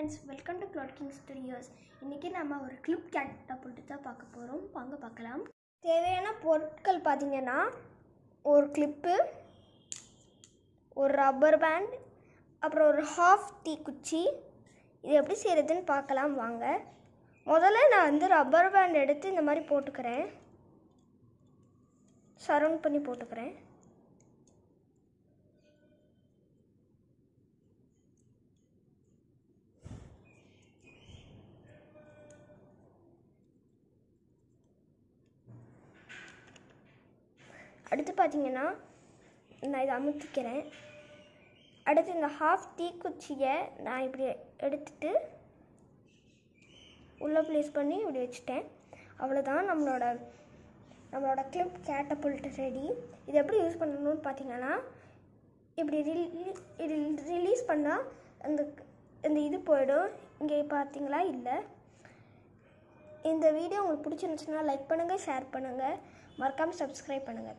Friends welcome to Cloud King Studios இன்றைக்கி நம்ம ஒரு கிளிப் போட்டு தான் பார்க்க போகிறோம் வாங்க பார்க்கலாம். தேவையான பொருட்கள் பார்த்தீங்கன்னா ஒரு கிளிப்பு ஒரு ரப்பர் பேண்ட் அப்புறம் ஒரு ஹாஃப் டீ குச்சி. இது எப்படி செய்கிறதுன்னு பார்க்கலாம் வாங்க. முதல்ல நான் வந்து ரப்பர் பேண்ட் எடுத்து இந்த மாதிரி போட்டுக்கிறேன். சரவுண்ட் பண்ணி போட்டுக்கிறேன். அடுத்து பார்த்தீங்கன்னா நான் இதை அமுத்திக்கிறேன். அடுத்து இந்த ஹாஃப் தீக்குச்சியை நான் இப்படி எடுத்துட்டு உள்ளே ப்ளேஸ் பண்ணி இப்படி வச்சுட்டேன். அவ்வளோதான் நம்மளோட நம்மளோட கிளிப் கேட்டபுல்ட் ரெடி இது எப்படி யூஸ் பண்ணணும்னு பார்த்தீங்கன்னா இப்படி ரிலீ இது ரிலீஸ் பண்ணால் அந்த இந்த இது போயிடும். இங்கே பார்த்தீங்களா? இல்லை. இந்த வீடியோ உங்களுக்கு பிடிச்சிருந்துச்சுன்னா லைக் பண்ணுங்கள் ஷேர் பண்ணுங்கள் மறக்காமல் சப்ஸ்கிரைப் பண்ணுங்கள்